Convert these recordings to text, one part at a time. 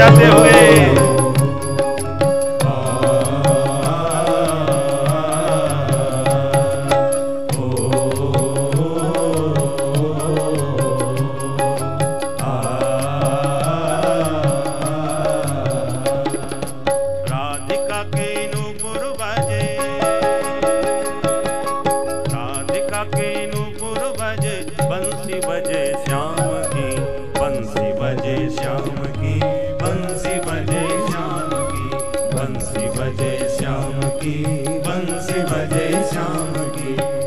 ਪਿਆਦੇ ਹੋਏ। ਕਾਕੇ ਨੂੰ ਵਜੇ ਸ਼ਾਮ बंसी बजे श्याम की।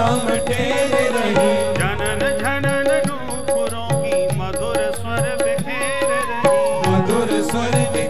श्याम ठेर रही। जनन झनन नूपुरों की मधुर स्वर बिखेर रही। मधुर स्वर बिखेर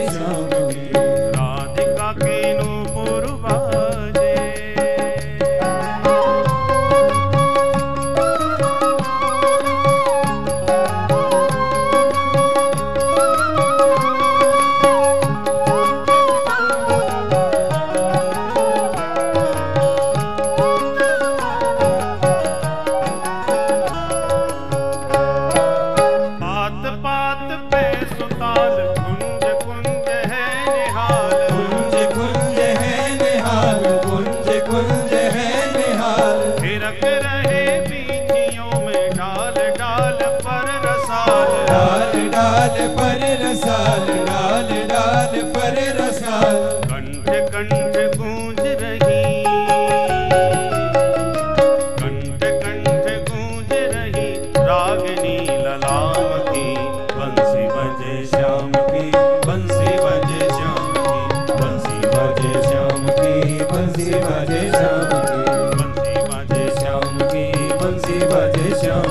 डाल डाल पर रसाल, डाल डाल पर रसाल। कंठ कंठ गूंज रही। कंठ कंठ गूंज रही। रागनी ललाम की, बंसी बजे श्याम की, बंसी बजे श्याम की, बंसी बजे श्याम की, बंसी बजे श्याम की, बंसी बजे श्याम की, बंसी बजे श्याम